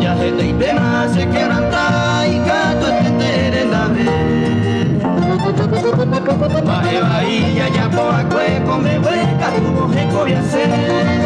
Ya se te y tema, se quebranta y cato en la vez. Vaya, bahía, ya coja cueco, me hueca tu boje, cobiancé.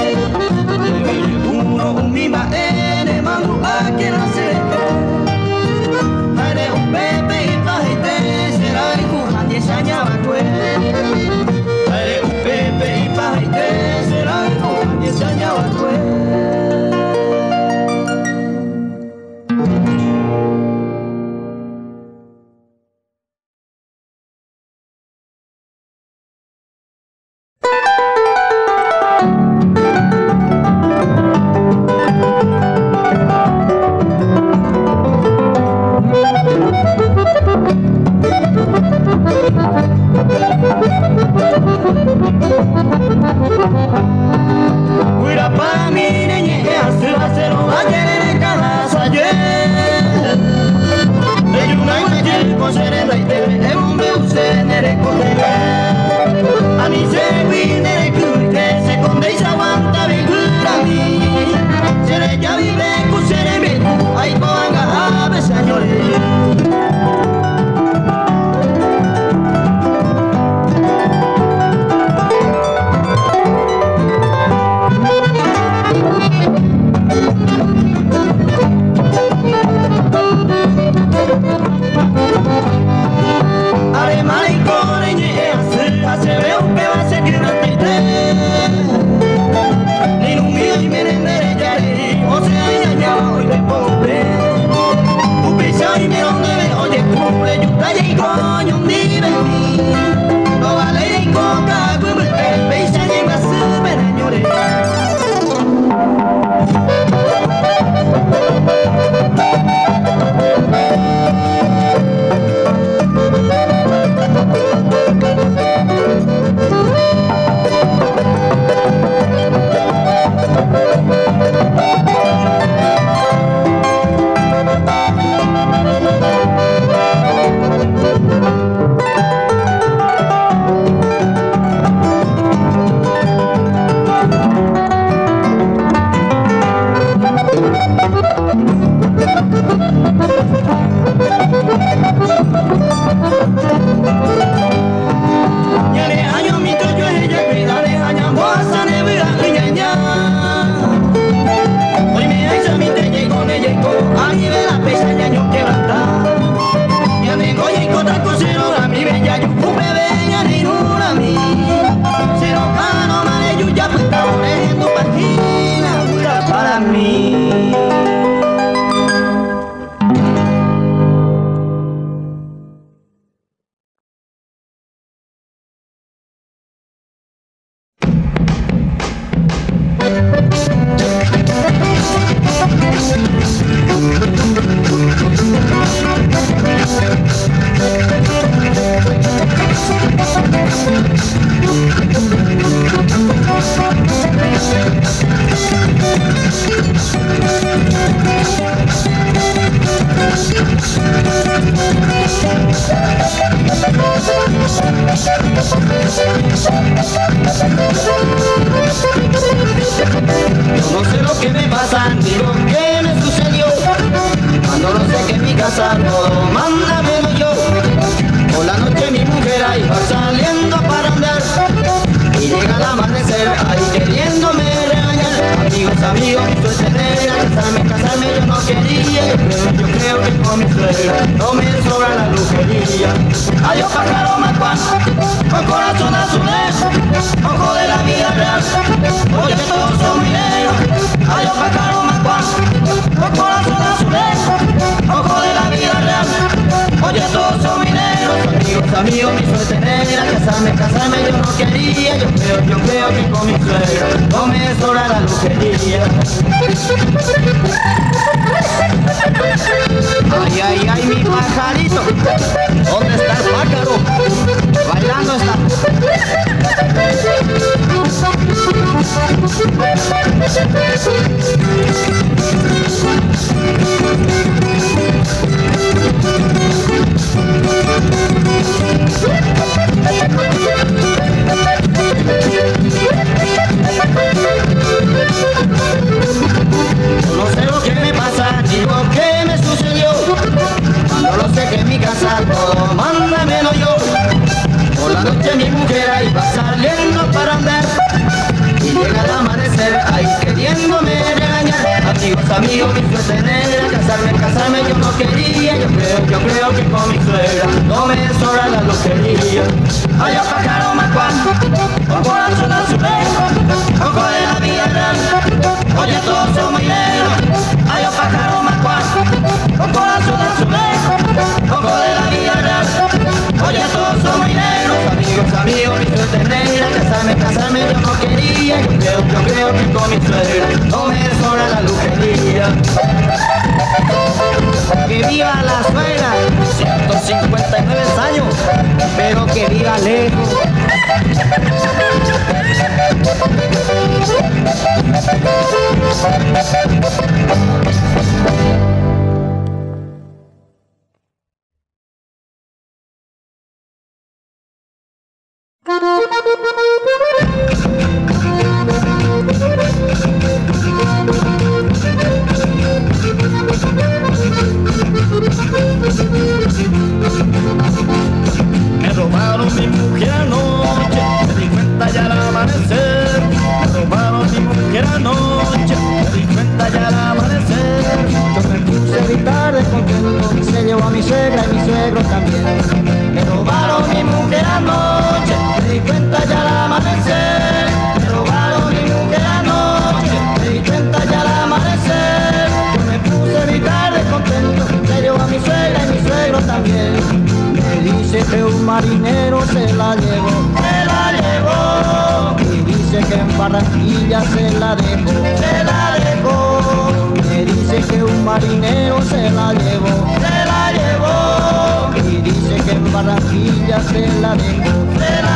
Adiós pájaro macuán, con corazón azulejo, ojo de la vida real, oye todos son mineros. Adiós pájaro macuán, con corazón azulejo, ojo de la vida real, oye todos son mineros. Amigos, amigos, mi suerte negra, casarme, casarme yo no quería, yo creo, yo creo que con mi suegra no me sobra la lujería. Ay, ay, ay, mi pajarito. ¿Dónde está el pájaro? Bailando está. No sé lo que me pasa ni lo que me sucedió. Cuando lo sé que en mi casa todo manda yo. Por la noche mi mujer ahí va saliendo para andar. Y llega el amanecer ahí queriéndome regañar. Amigos, amigos, mi suerte negra, casarme, yo no quería. Yo creo, yo creo que con mi suegra no me sobra la lotería. Ay, pájaro macuán, con corazón azulejo, ojo de la vida real. Oye, todos somos mineros, ay, pájaro macuán, con corazón azulejo, ojo de la vida real. Oye, todos somos mineros, amigos, amigos, mi suerte negra, casarme, casarme yo no quería. Yo creo, yo creo que con mi suegra no me sobra la lujería. Que viva la suegra, 159 años, pero que viva lejos. Mi mujer anoche, me di cuenta ya al amanecer. Me robaron mi mujer anoche, me di cuenta ya al amanecer. Yo me puse a gritar de contento se llevó a mi suegra y mi suegro también. Marinero se la llevó, se la llevó. Y dice que en Barranquilla se la dejó, se la dejó. Me dice que un marinero se la llevó, se la llevó. Y dice que en Barranquilla se la dejó, se la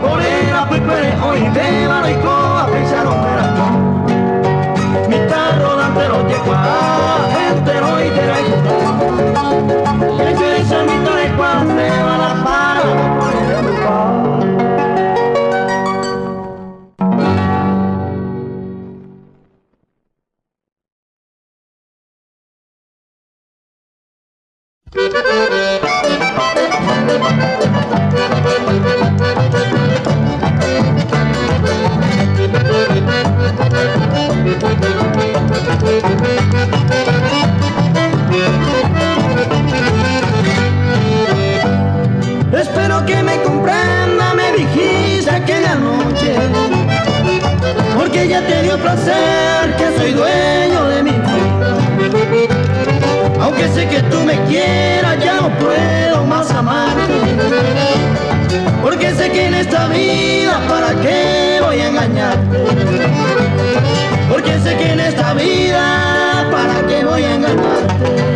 Morena, pues, hoy de la engañar. Porque sé que en esta vida, ¿para qué voy a engañarte?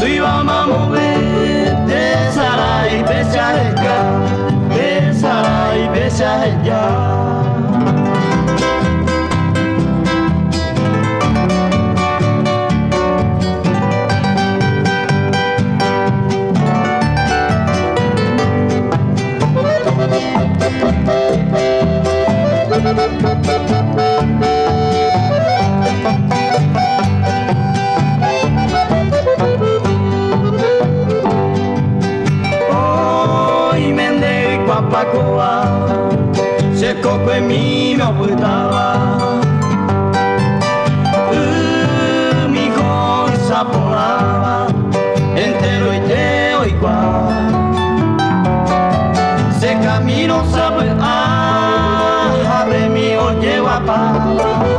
对妈妈。Allah.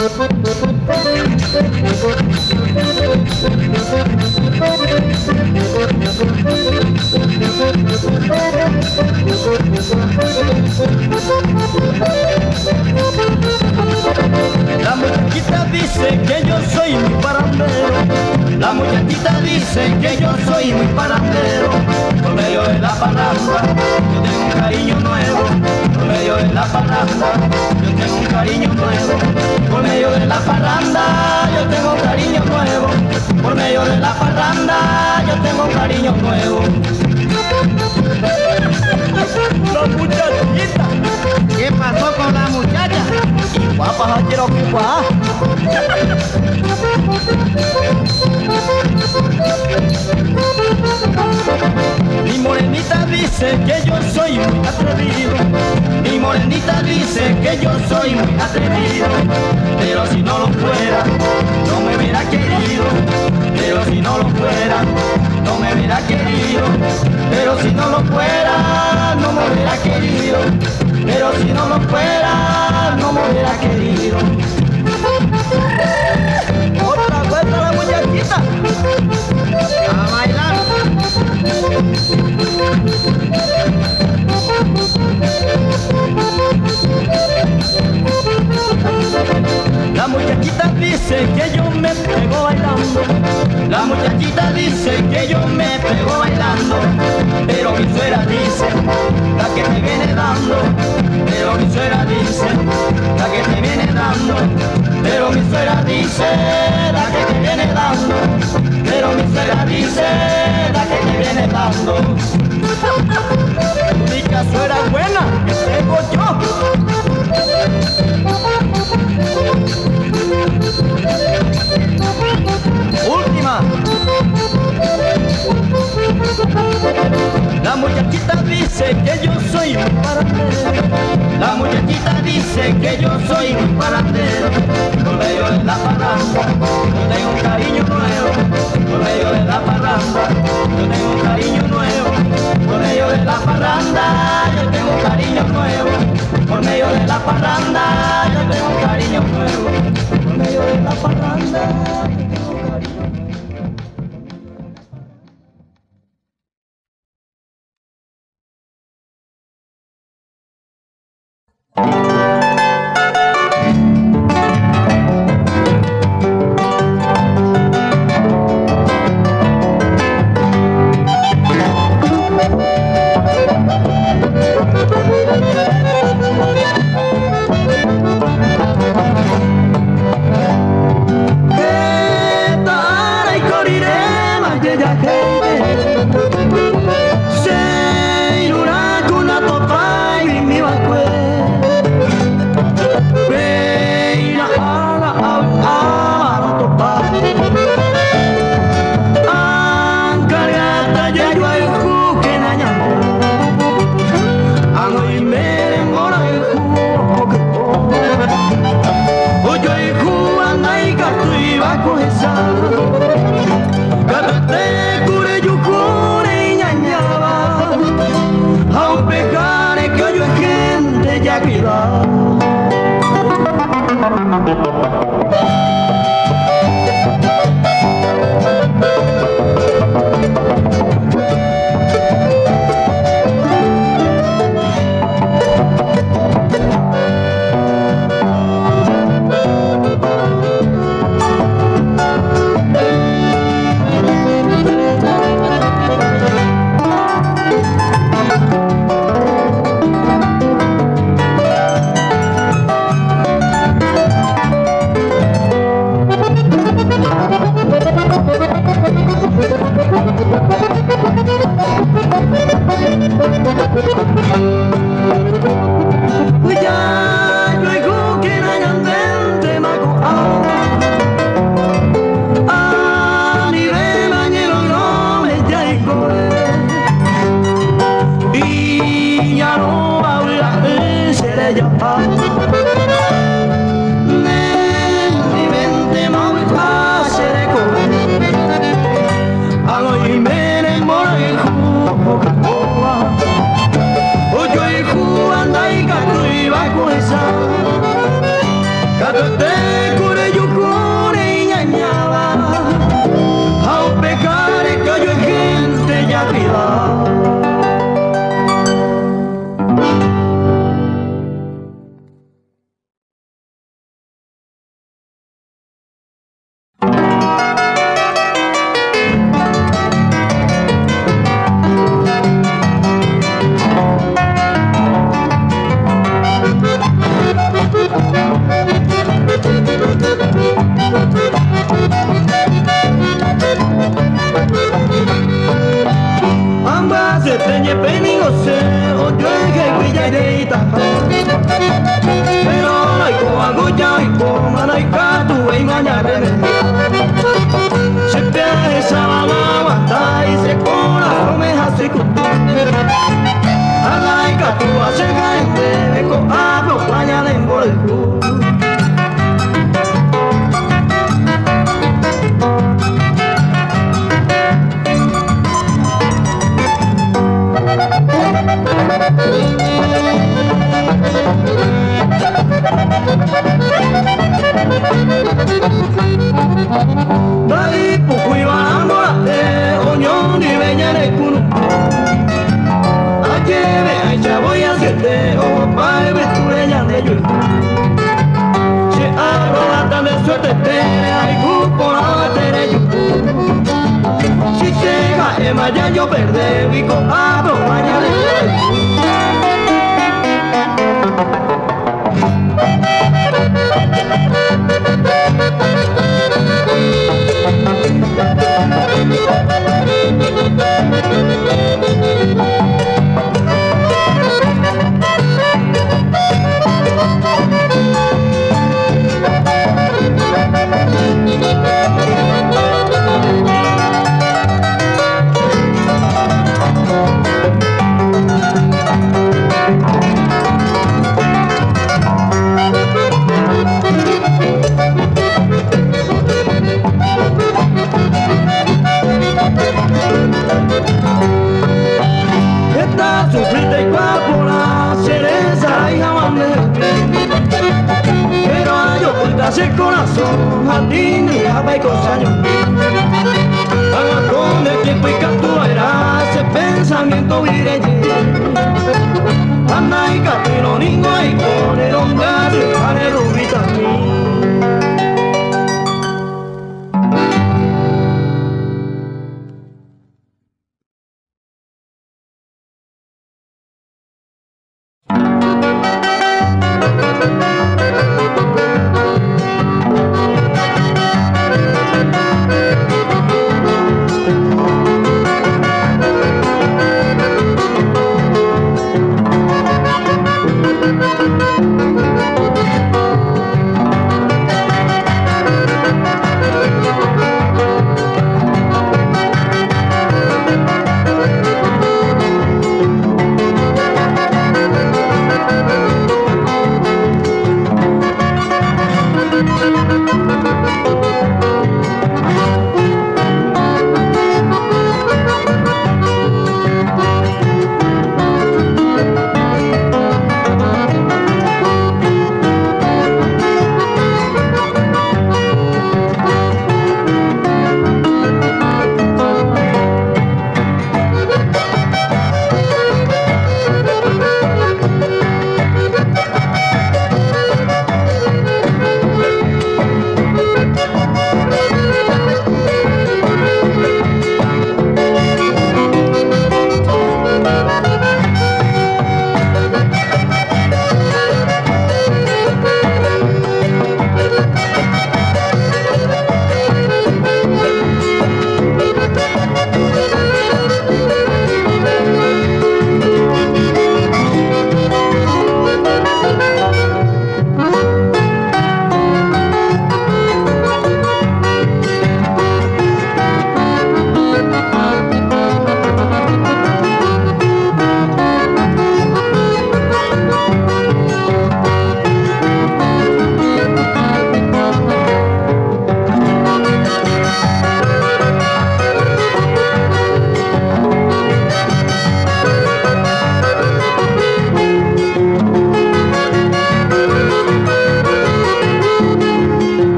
La muchachita dice que yo soy muy parandero. La muchachita dice que yo soy muy parandero. Por medio de la palabra yo tengo un cariño nuevo. Por medio de la parranda yo tengo un cariño nuevo. Por medio de la parranda yo tengo un cariño nuevo. Por medio de la parranda yo tengo un cariño nuevo. La muchachita. ¿Qué pasó con la muchacha? Guapa, quiero que guapa. Mi morenita dice que yo soy muy atrevido Morenita dice que yo soy muy atrevido. Pero si no lo fuera, no me hubiera querido. Pero si no lo fuera, no me hubiera querido. Pero si no lo fuera, no me hubiera querido. Pero si no lo fuera, no me hubiera querido. Otra vuelta la muchachita. A bailar. La muchachita dice que yo me pego bailando. La muchachita dice que yo me pego bailando. Pero mi suegra dice, la que te viene dando. Pero mi suegra dice, la que te viene dando. Pero mi suegra dice, la que te viene dando. Pero mi suegra dice, la que te viene dando. Única suegra buena tengo yo. Última. La muchachita dice que yo soy un paratero. La muchachita dice que yo soy un paratero. Por medio de la parranda, yo tengo un cariño nuevo. Por medio de la parranda, yo tengo un cariño nuevo. Por medio de la parranda, yo tengo cariño nuevo. Por medio de la parranda, yo tengo cariño nuevo. Por medio de la parranda,